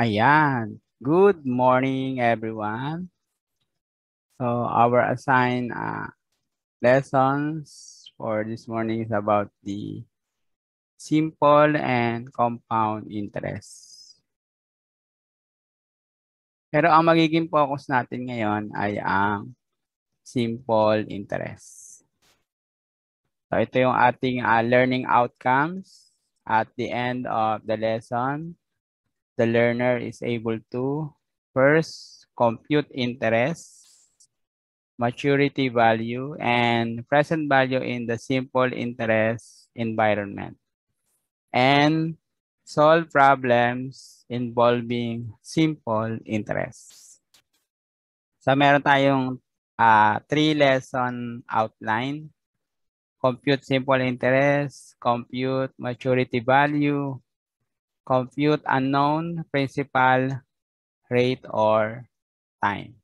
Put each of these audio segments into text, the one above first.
Ayan. Good morning, everyone. So our assigned uh, lessons for this morning is about the simple and compound interest. Pero ang magiging focus natin ngayon ay ang simple interest. So ito yung ating uh, learning outcomes at the end of the lesson the learner is able to first compute interest, maturity value, and present value in the simple interest environment. And solve problems involving simple interest. So meron tayong uh, three lesson outline. Compute simple interest, compute maturity value, compute unknown principal rate or time.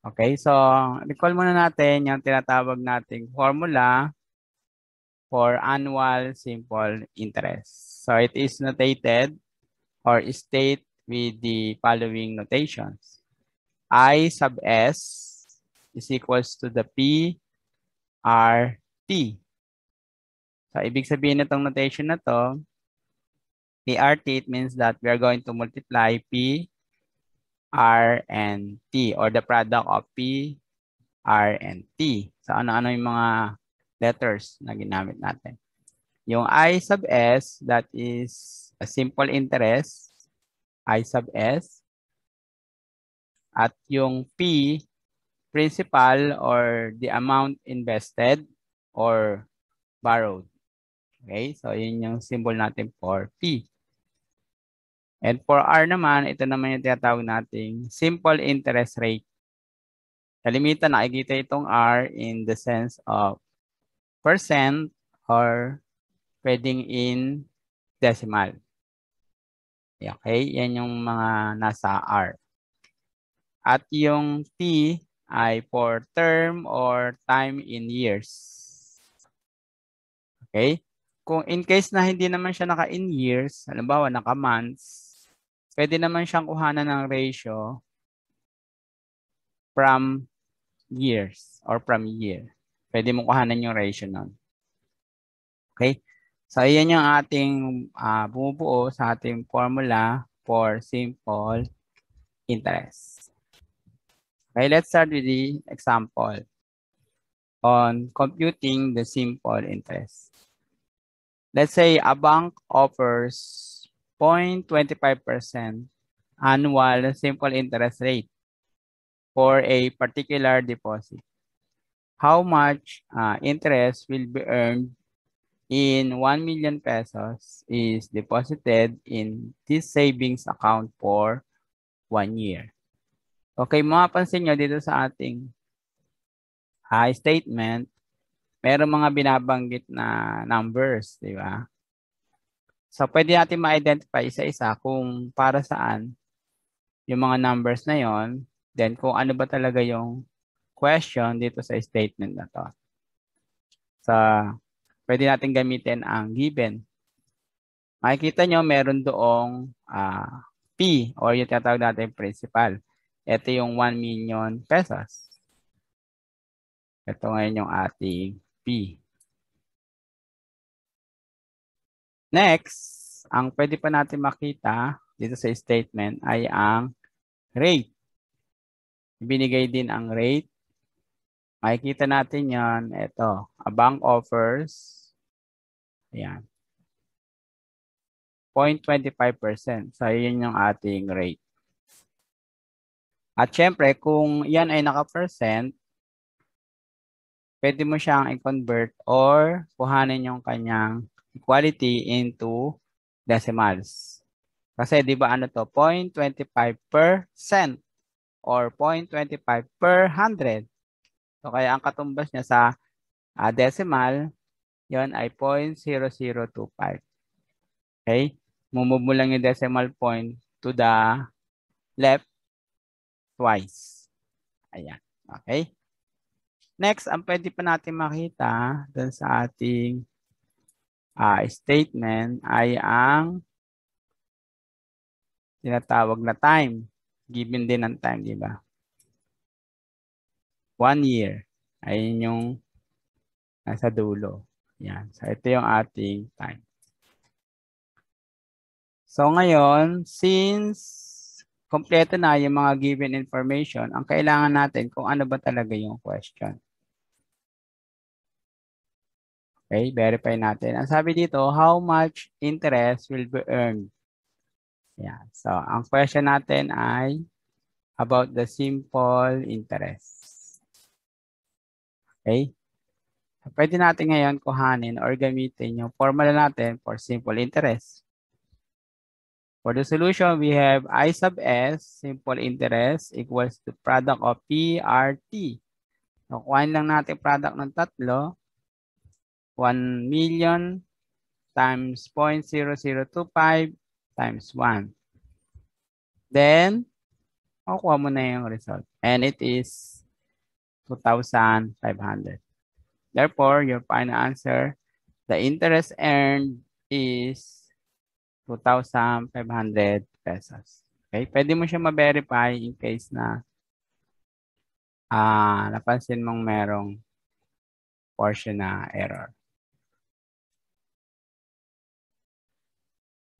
Okay, so recall muna natin yung tinatawag nating formula for annual simple interest. So it is notated or state with the following notations. I sub S is equals to the P R T So, ibig sabihin nitong notation na to, PRT, it means that we are going to multiply P, R, and T, or the product of P, R, and T. So, ano-ano yung mga letters na ginamit natin. Yung I sub S, that is a simple interest, I sub S. At yung P, principal or the amount invested or borrowed. Okay, so yun yung symbol natin for P. And for R naman, ito naman yung tinatawag nating simple interest rate. Kalimitan, nakikita itong R in the sense of percent or pwedeng in decimal. Okay, yan yung mga nasa R. At yung T ay for term or time in years. Okay? Kung in case na hindi naman siya naka in years, halimbawa naka months, pwede naman siyang kuhanan ng ratio from years or from year. Pwede mo kuhanan yung ratio nun. Okay? So, yan yung ating uh, bumubuo sa ating formula for simple interest. Okay, let's start with the example on computing the simple interest. Let's say a bank offers 0.25% annual simple interest rate for a particular deposit. How much uh, interest will be earned in 1 million pesos is deposited in this savings account for one year. Okay, mapapansin nyo dito sa ating high statement, meron mga binabanggit na numbers, di ba? So, pwede natin ma-identify isa-isa kung para saan yung mga numbers na yon, then kung ano ba talaga yung question dito sa statement na to. So, pwede natin gamitin ang given. Makikita nyo, meron doong uh, P or yung tinatawag natin principal. Ito yung 1 million pesos. Ito ngayon yung ating Next, ang pwede pa natin makita dito sa statement ay ang rate. Binigay din ang rate. Makikita natin yan. Ito, a bank offers. Ayan. 0.25%. So, yun yung ating rate. At syempre, kung yan ay naka-percent, pwede mo siyang i-convert or kuhanin yung kanyang equality into decimals. Kasi di ba ano to, 0.25% or 0.25 per 100. So kaya ang katumbas niya sa uh, decimal, yon ay 0.0025. Okay? Mumove mo lang yung decimal point to the left twice. Ayan. Okay? Next, ang pwede pa natin makita dun sa ating uh, statement ay ang tinatawag na time. Given din ang time, di ba? One year. Ayun yung nasa dulo. Yan. So, ito yung ating time. So, ngayon, since kompleto na yung mga given information, ang kailangan natin kung ano ba talaga yung question. Okay, verify natin. Ang sabi dito, how much interest will be earned? Yeah. So, ang question natin ay about the simple interest. Okay? Pwede natin ngayon kuhanin or gamitin yung formula natin for simple interest. For the solution, we have I sub S, simple interest, equals to product of PRT. So, kuhain lang natin product ng tatlo. 1 million times 0.0025 times 1. Then, makukuha mo na yung result. And it is 2,500. Therefore, your final answer, the interest earned is 2,500 pesos. Okay? Pwede mo siya ma-verify in case na ah, napansin mong merong portion na error.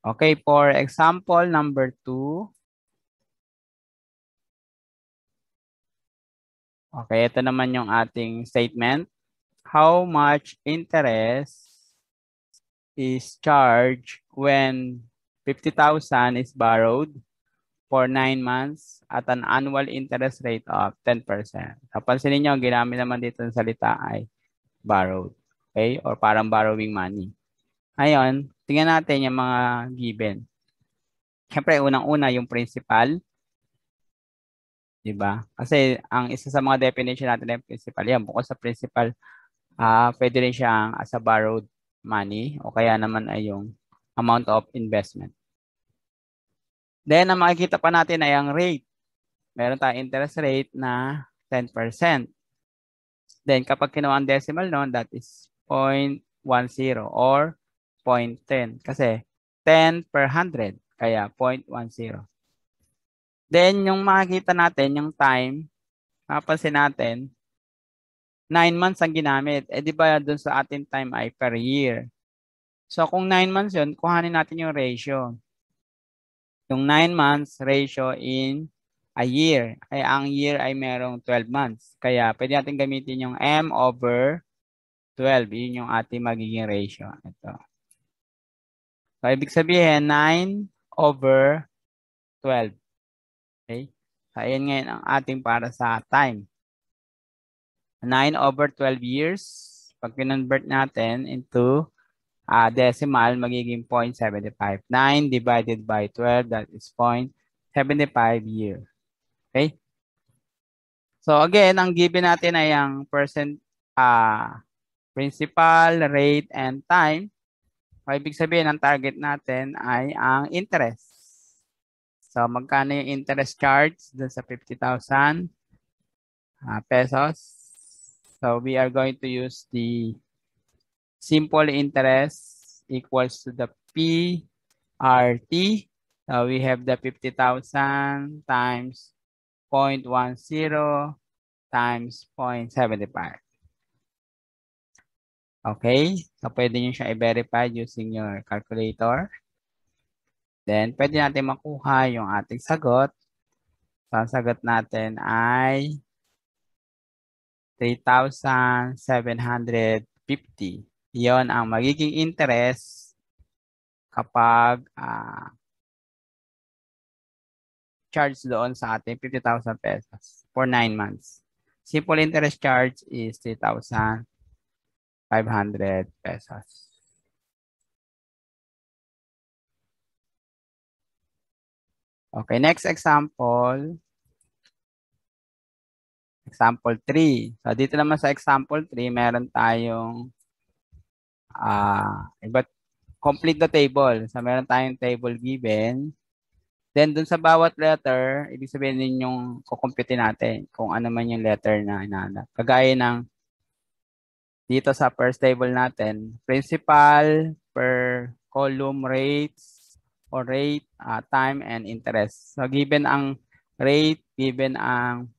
Okay, for example number 2. Okay, ito naman yung ating statement. How much interest is charged when 50,000 is borrowed for 9 months at an annual interest rate of 10%. Napansin niyo ang ginamit naman dito ng salita ay borrowed. Okay? Or parang borrowing money. Ngayon, tingnan natin yung mga given. Siyempre, unang-una yung principal. Diba? Kasi ang isa sa mga definition natin ng principal, yan, bukod sa principal, uh, pwede rin siyang as a borrowed money o kaya naman ay yung amount of investment. Then, ang makikita pa natin ay ang rate. Meron tayong interest rate na 10%. Then, kapag kinuha ang decimal noon, that is 0.10 or 0.10. Kasi 10 per 100, kaya 0.10. Then, yung makikita natin, yung time, mapapansin natin, 9 months ang ginamit. Eh, di ba dun sa ating time ay per year. So, kung 9 months yun, kuhanin natin yung ratio. Yung 9 months ratio in a year. Ay, ang year ay merong 12 months. Kaya, pwede natin gamitin yung M over 12. Yun yung ating magiging ratio. Ito. So, ibig sabihin, 9 over 12. Okay? So, ayan ngayon ang ating para sa time. 9 over 12 years. Pag kinonvert natin into uh, decimal, magiging 0.75. 9 divided by 12, that is 0.75 year. Okay? So again, ang given natin ay ang percent, uh, principal, rate, and time. So, ibig sabihin, ang target natin ay ang interest. So, magkano yung interest charge dun sa 50,000 uh, pesos? So, we are going to use the simple interest equals to the PRT. So we have the 50,000 times 0.10 times 0.75. Okay, so pwede nyo siya i-verify using your calculator. Then, pwede natin makuha yung ating sagot. So, ang sagot natin ay 3,750. Iyon ang magiging interest kapag uh, charge doon sa ating 50,000 pesos for 9 months. Simple interest charge is 3,500 pesos. Okay, next example. Example 3. So, dito naman sa example 3, meron tayong uh, iba't complete the table. So, meron tayong table given. Then, dun sa bawat letter, ibig sabihin din yung kukumpute natin kung ano man yung letter na inaanap. Kagaya ng dito sa first table natin, principal per column rates or rate, uh, time, and interest. So given ang rate, given ang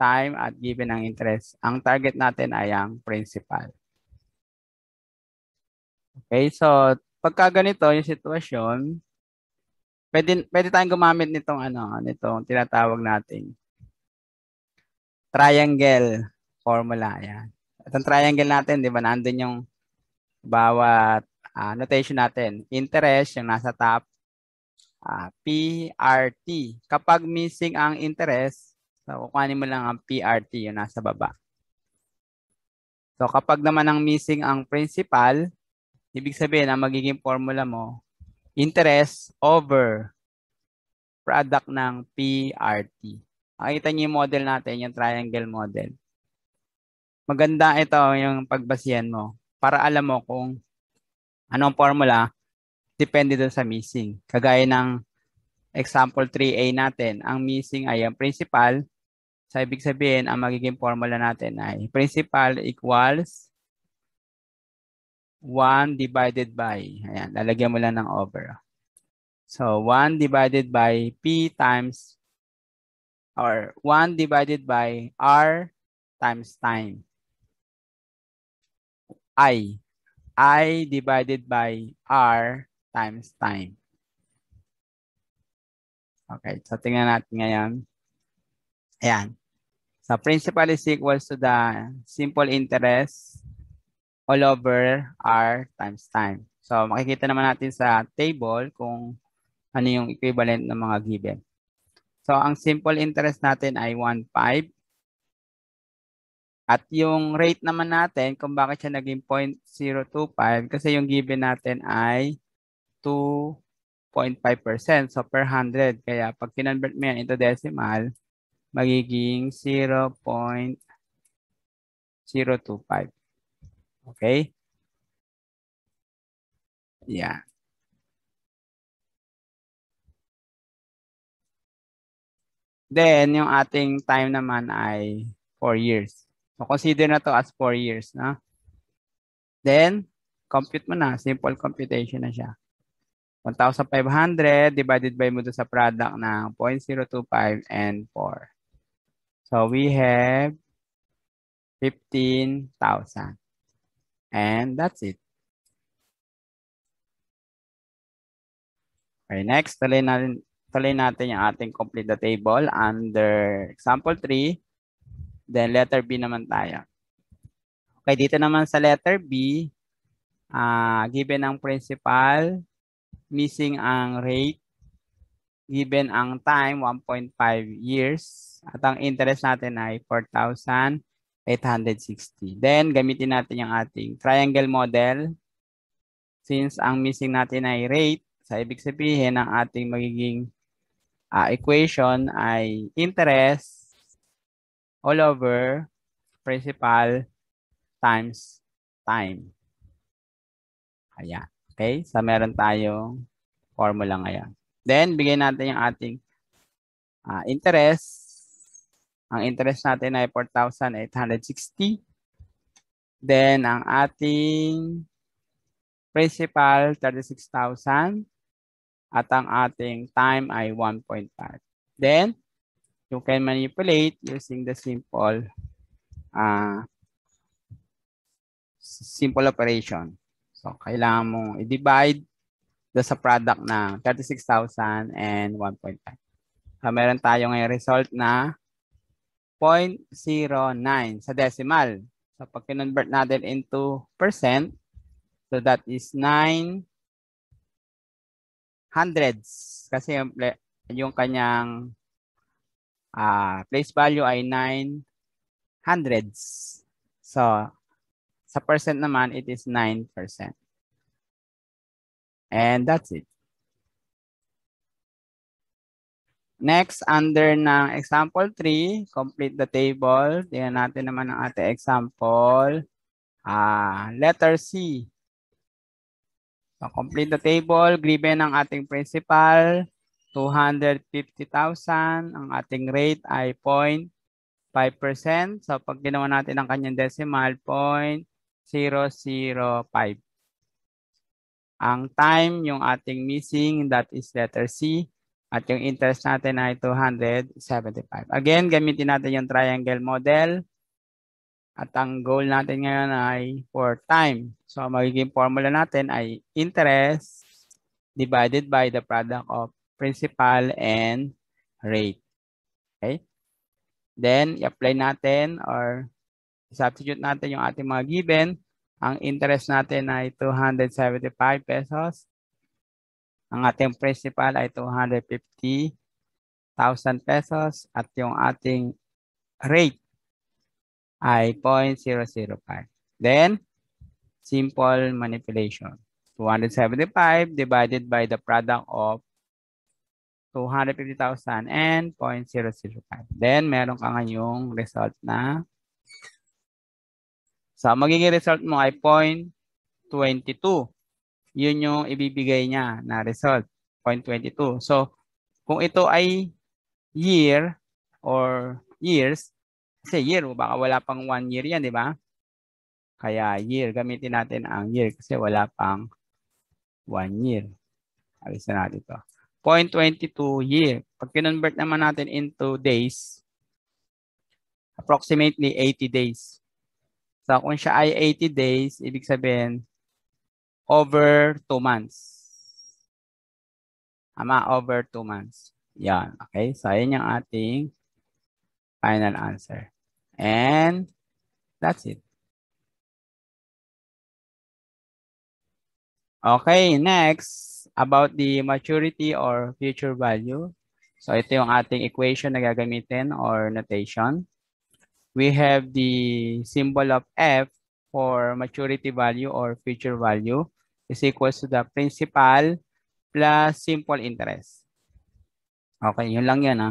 time, at given ang interest, ang target natin ay ang principal. Okay, so pagka ganito yung sitwasyon, pwede, pwede tayong gumamit nitong ano, nitong tinatawag nating triangle formula. Yan. Itong triangle natin, di ba, nandun yung bawat uh, notation natin. Interest, yung nasa top, uh, ah, PRT. Kapag missing ang interest, so kukuhanin mo lang ang PRT, yung nasa baba. So kapag naman ang missing ang principal, ibig sabihin ang magiging formula mo, interest over product ng PRT. Makita niyo yung model natin, yung triangle model. Maganda ito yung pagbasihan mo para alam mo kung anong formula depende dun sa missing. Kagaya ng example 3A natin, ang missing ay ang principal. So, ibig sabihin, ang magiging formula natin ay principal equals 1 divided by, ayan, lalagyan mo lang ng over. So, 1 divided by P times, or 1 divided by R times time. I. I divided by R times time. Okay, so tingnan natin ngayon. Ayan. So, principal is equals to the simple interest all over R times time. So, makikita naman natin sa table kung ano yung equivalent ng mga given. So, ang simple interest natin ay 1.5. At yung rate naman natin, kung bakit siya naging 0.025, kasi yung given natin ay 2.5%. So, per 100. Kaya, pag kinonvert mo yan into decimal, magiging 0.025. Okay? Yeah. Then, yung ating time naman ay 4 years. So, consider na to as 4 years. No? Then, compute mo na. Simple computation na siya. 1,500 divided by mo sa product ng 0.025 and 4. So, we have 15,000. And that's it. Okay, next, tuloy natin, tuloy natin yung ating complete the table under example 3. Then letter B naman tayo. Okay, dito naman sa letter B, uh, given ang principal, missing ang rate, given ang time, 1.5 years, at ang interest natin ay 4,000 860. Then, gamitin natin yung ating triangle model. Since ang missing natin ay rate, sa ibig sabihin ng ating magiging uh, equation ay interest all over principal times time. Ayan. Okay? So, meron tayong formula ngayon. Then, bigay natin yung ating uh, interest ang interest natin ay 4,860. Then, ang ating principal, 36,000. At ang ating time ay 1.5. Then, you can manipulate using the simple uh, simple operation. So, kailangan mong i-divide do sa product na 36,000 and 1.5. So, meron tayo ngayong result na 0.09 sa decimal. So pag kinonvert natin into percent, so that is 9 hundreds. Kasi yung, yung kanyang uh, place value ay 9 hundreds. So, sa percent naman, it is 9%. And that's it. Next, under ng example 3, complete the table. Tingnan natin naman ang ating example. Uh, letter C. So, complete the table. Given ang ating principal, 250,000. Ang ating rate ay 0.5%. So, pag ginawa natin ang kanyang decimal, 0.025. Ang time, yung ating missing, that is letter C. At yung interest natin ay 275. Again, gamitin natin yung triangle model. At ang goal natin ngayon ay for time. So, magiging formula natin ay interest divided by the product of principal and rate. Okay? Then, i-apply natin or substitute natin yung ating mga given. Ang interest natin ay 275 pesos. Ang ating principal ay 250,000 pesos. At yung ating rate ay 0.005. Then, simple manipulation. 275 divided by the product of 250,000 and 0.005. Then, meron ka ngayong result na So, magiging result mo ay 0.22. Yun yung ibibigay niya na result, 0.22. So, kung ito ay year or years, kasi year, baka wala pang one year yan, di ba? Kaya year, gamitin natin ang year kasi wala pang one year. Alis na natin ito. 0.22 year. Pag kinonvert naman natin into days, approximately 80 days. So kung siya ay 80 days, ibig sabihin over 2 months. Ama, over 2 months. Yan. Okay? So ayan yung ating final answer. And that's it. Okay, next, about the maturity or future value. So ito yung ating equation na gagamitin or notation we have the symbol of F for maturity value or future value is equals to the principal plus simple interest. Okay, yun lang yan. Ha?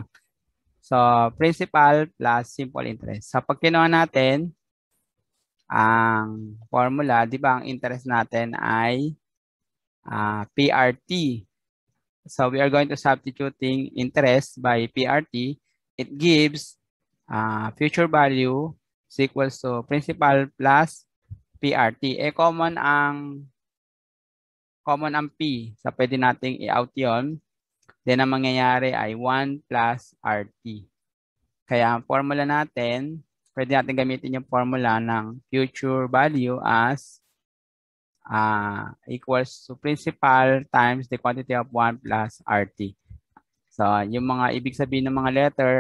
So, principal plus simple interest. Sa pag natin, ang formula, di ba, ang interest natin ay uh, ah, PRT. So, we are going to substituting interest by PRT. It gives uh, future value is equals to principal plus PRT. Eh, common ang common ang P. So, pwede nating i-out yon. Then, ang mangyayari ay 1 plus RT. Kaya, ang formula natin, pwede natin gamitin yung formula ng future value as uh, equals to principal times the quantity of 1 plus RT. So, yung mga ibig sabihin ng mga letter,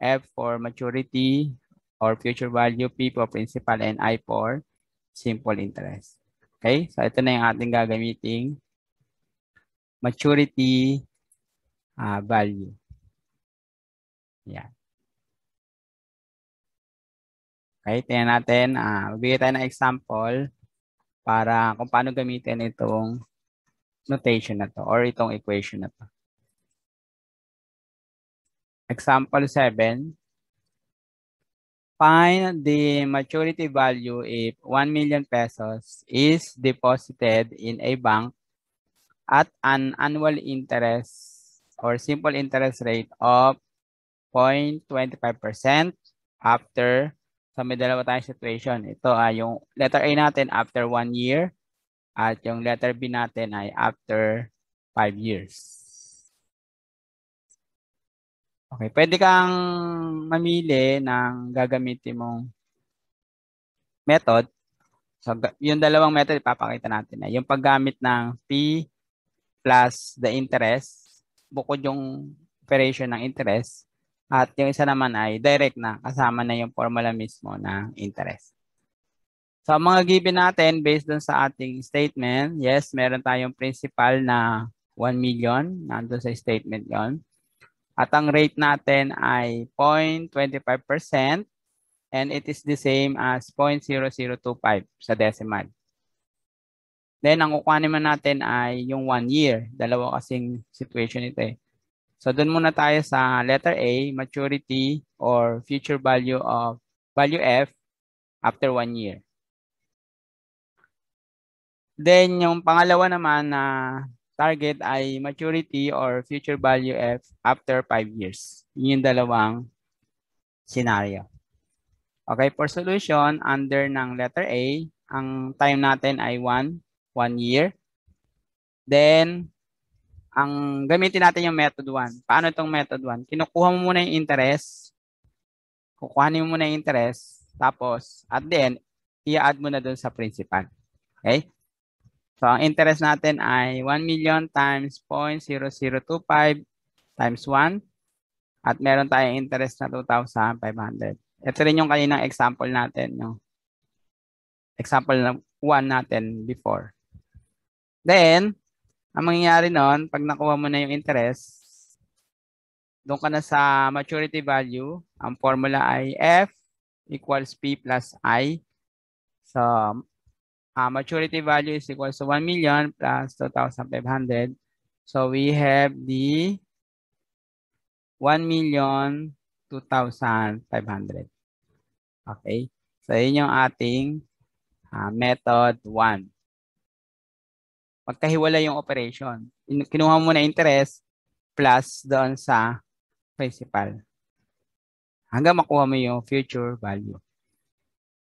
F for maturity or future value, P for principal, and I for simple interest. Okay? So, ito na yung ating gagamiting maturity uh, value. Yan. Okay, tingnan natin. Uh, magbigay tayo ng example para kung paano gamitin itong notation na to or itong equation na to. Example 7. Find the maturity value if 1 million pesos is deposited in a bank at an annual interest or simple interest rate of 0.25% after so may dalawa tayong situation. Ito ay yung letter A natin after 1 year at yung letter B natin ay after 5 years. Okay, pwede kang mamili ng gagamitin mong method. So, yung dalawang method ipapakita natin na. Yung paggamit ng P plus the interest, bukod yung operation ng interest, at yung isa naman ay direct na, kasama na yung formula mismo ng interest. So, mga given natin, based dun sa ating statement, yes, meron tayong principal na 1 million, nandun sa statement yon at ang rate natin ay 0.25% and it is the same as 0.0025 sa decimal. Then, ang kukuhanin naman natin ay yung 1 year. Dalawa kasing situation ito eh. So, doon muna tayo sa letter A, maturity or future value of value F after 1 year. Then, yung pangalawa naman na target ay maturity or future value F after 5 years. Yun yung dalawang scenario. Okay, for solution, under ng letter A, ang time natin ay 1, 1 year. Then, ang gamitin natin yung method 1. Paano itong method 1? Kinukuha mo muna yung interest. Kukuhanin mo muna yung interest. Tapos, at the end, i-add mo na dun sa principal. Okay? So, ang interest natin ay 1 million times 0.0025 times 1. At meron tayong interest na 2,500. Ito rin yung kaninang example natin. Yung example na 1 natin before. Then, ang mangyayari nun, pag nakuha mo na yung interest, doon ka na sa maturity value. Ang formula ay F equals P plus I. So, uh, maturity value is equals to 1 million plus 2,500. So, we have the 1 million 2,500. Okay? So, yun yung ating uh, method 1 magkahiwala yung operation. Kinuha mo na interest plus doon sa principal. Hanggang makuha mo yung future value.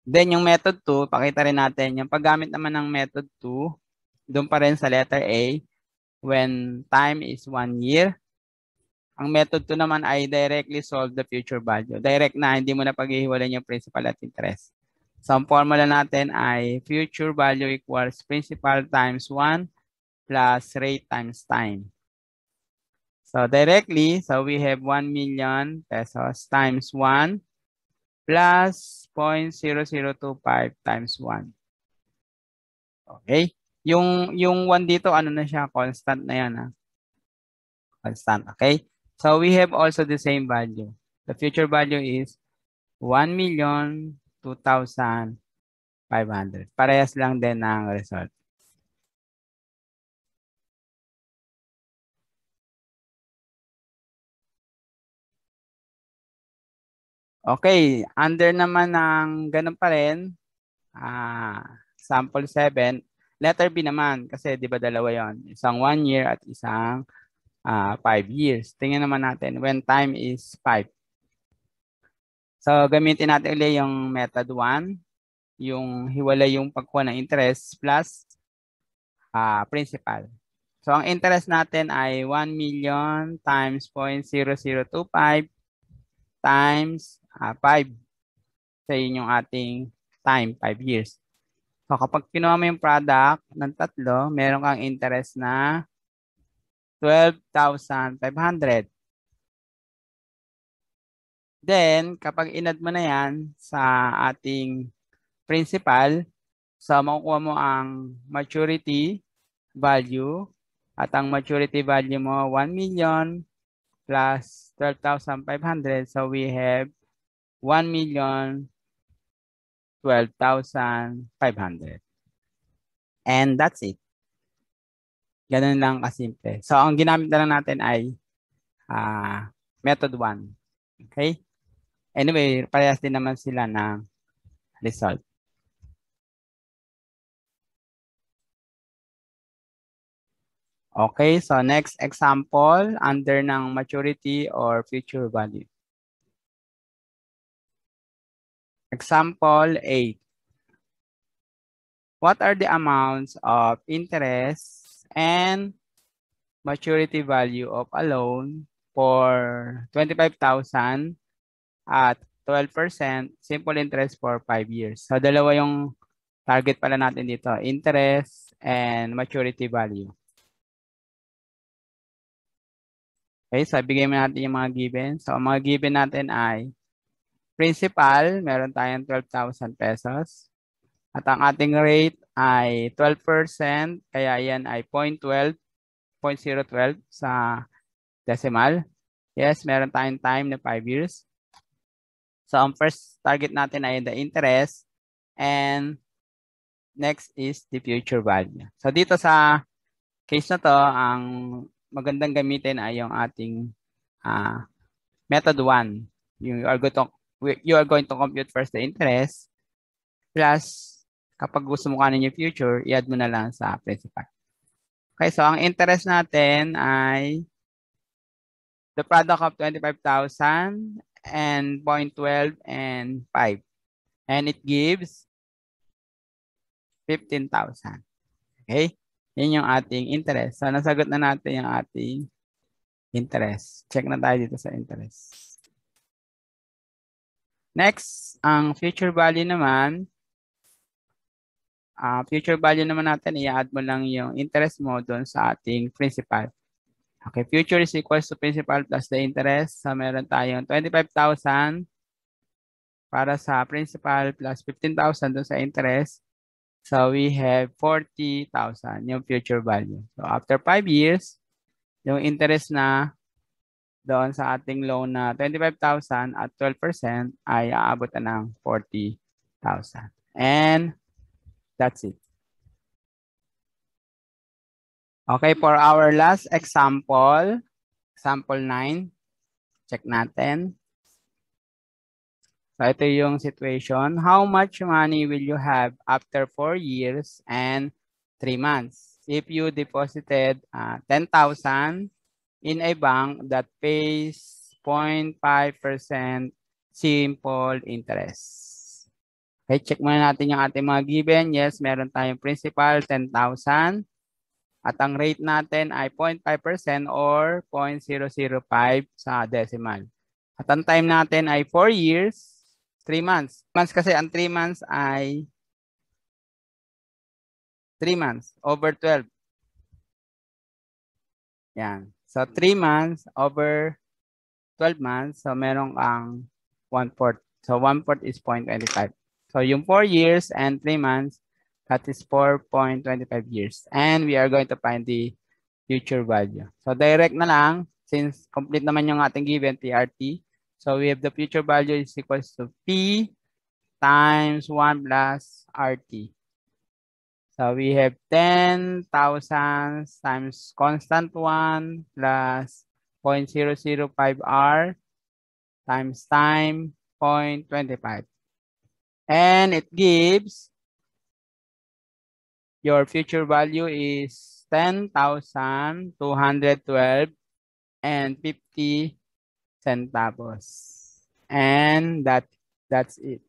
Then yung method 2, pakita rin natin, yung paggamit naman ng method 2, doon pa rin sa letter A, when time is 1 year. Ang method 2 naman ay directly solve the future value. Direct na, hindi mo na paghihiwalay yung principal at interest. So, ang formula natin ay future value equals principal times 1 plus rate times time. So, directly, so we have 1 million pesos times 1 plus 0.0025 times 1. Okay? Yung, yung 1 dito, ano na siya? Constant na yan. Ha? Constant. Okay? So, we have also the same value. The future value is 1 million 2,500. Parehas lang din ng result. Okay, under naman ng ganun pa rin, uh, sample 7, letter B naman, kasi di ba dalawa yon Isang 1 year at isang 5 uh, ah, years. Tingnan naman natin when time is 5. So, gamitin natin ulit yung method 1, yung hiwalay yung pagkuha ng interest plus uh, principal. So, ang interest natin ay 1 million times 0.0025 times uh, 5. So, yun yung ating time, 5 years. So, kapag kinuha mo yung product ng tatlo, meron kang interest na 12,500. Then, kapag inad mo na yan sa ating principal, so makukuha mo ang maturity value at ang maturity value mo 1 million plus 12,500. So we have 1 million 12,500. And that's it. Ganun lang kasimple. So ang ginamit na lang natin ay uh, method 1. Okay? Anyway, parehas din naman sila ng result. Okay, so next example, under ng maturity or future value. Example 8. What are the amounts of interest and maturity value of a loan for 25,000 at 12% simple interest for 5 years. So, dalawa yung target pala natin dito. Interest and maturity value. Okay, so bigay mo natin yung mga given. So, mga given natin ay principal, meron tayong 12,000 pesos. At ang ating rate ay 12%, kaya yan ay 0.12, 0.012 sa decimal. Yes, meron tayong time na 5 years. So, ang first target natin ay the interest and next is the future value. So, dito sa case na to, ang magandang gamitin ay yung ating uh, method 1. You are going to you are going to compute first the interest plus kapag gusto mo kanin yung future, i-add mo na lang sa principal. Okay, so ang interest natin ay the product of 25,000 and 0.12 and 5. And it gives 15,000. Okay? Yan yung ating interest. So, nasagot na natin yung ating interest. Check na tayo dito sa interest. Next, ang future value naman, uh, future value naman natin, i-add mo lang yung interest mo doon sa ating principal. Okay, future is equals to principal plus the interest. So, meron tayong 25,000 para sa principal plus 15,000 doon sa interest. So, we have 40,000 yung future value. So, after 5 years, yung interest na doon sa ating loan na 25,000 at 12% ay aabot na ng 40,000. And that's it. Okay, for our last example, example 9, check natin. So ito yung situation. How much money will you have after 4 years and 3 months? If you deposited uh, 10,000 in a bank that pays 0.5% simple interest. Okay, check muna natin yung ating mga given. Yes, meron tayong principal, 10,000. At ang rate natin ay 0.5% or 0.005 sa decimal. At ang time natin ay 4 years, 3 months. Months kasi ang 3 months ay 3 months over 12. Yan. So 3 months over 12 months. So meron ang 1 fourth. So 1 fourth is 0.25. So yung 4 years and 3 months, That is 4.25 years. And we are going to find the future value. So direct na lang, since complete naman yung ating given PRT. So we have the future value is equals to P times 1 plus RT. So we have 10,000 times constant 1 plus 0.005R times time 0.25. And it gives your future value is 10,212 and 50 centavos. And that that's it.